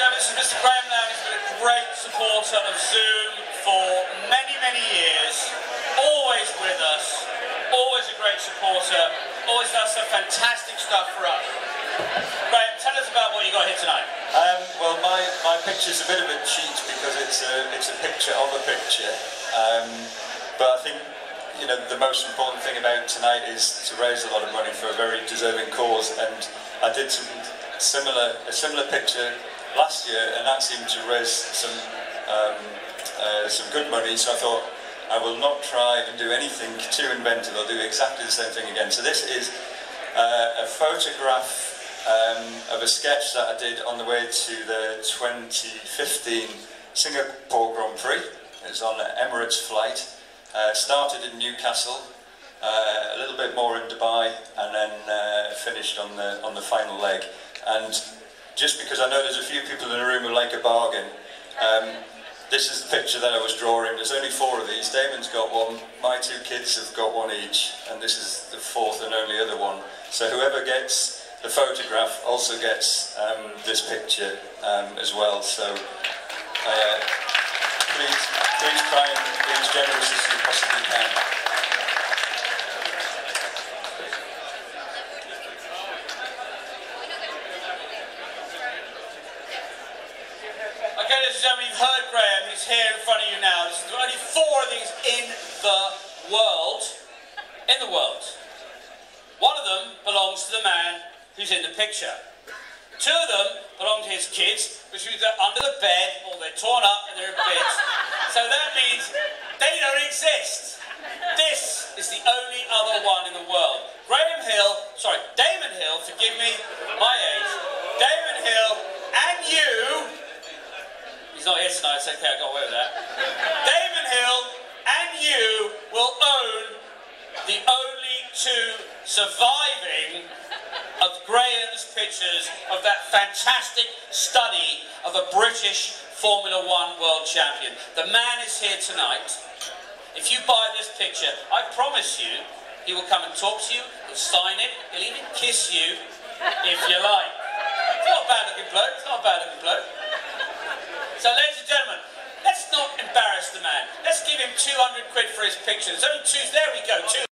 is Mr. Graeme Lowdon. He's been a great supporter of Zoom for many, many years. Always with us. Always a great supporter. Always does some fantastic stuff for us. Graeme, tell us about what you got here tonight. Um, well, my, my picture's a bit of a cheat because it's a, it's a picture of a picture. Um, but I think you know the most important thing about tonight is to raise a lot of money for a very deserving cause. And I did some similar a similar picture last year, and that seemed to raise some um, uh, some good money. So I thought I will not try and do anything too inventive. I'll do exactly the same thing again. So this is uh, a photograph um, of a sketch that I did on the way to the 2015 Singapore Grand Prix. It was on an Emirates flight. Uh, started in Newcastle, uh, a little bit more in Dubai, and then uh, finished on the on the final leg. And just because I know there's a few people in the room who like a bargain, um, this is the picture that I was drawing. There's only four of these. Damon's got one. My two kids have got one each, and this is the fourth and only other one. So whoever gets the photograph also gets um, this picture um, as well. So uh, please, please try and be as generous as you possibly can. Okay, ladies and gentlemen, you've heard Graeme. He's here in front of you now. There's only four of these in the world. In the world. One of them belongs to the man who's in the picture. Two of them belong to his kids, which means they're under the bed, or they're torn up and they're in bits. So that means they don't exist. This is the only other one in the world. Graham Hill, sorry, Damon Hill, forgive me, my age. Damon Hill and you He's not here tonight, it's okay, I got away with that. Damon Hill and you will own the only two surviving of Graeme's pictures of that fantastic study of a British Formula One world champion. The man is here tonight. If you buy this picture, I promise you, he will come and talk to you, he'll sign it, he'll even kiss you, if you like. It's not a bad looking bloke, it's not a bad looking bloke. So, ladies and gentlemen, let's not embarrass the man. Let's give him 200 quid for his picture. There's only two. There we go. Two.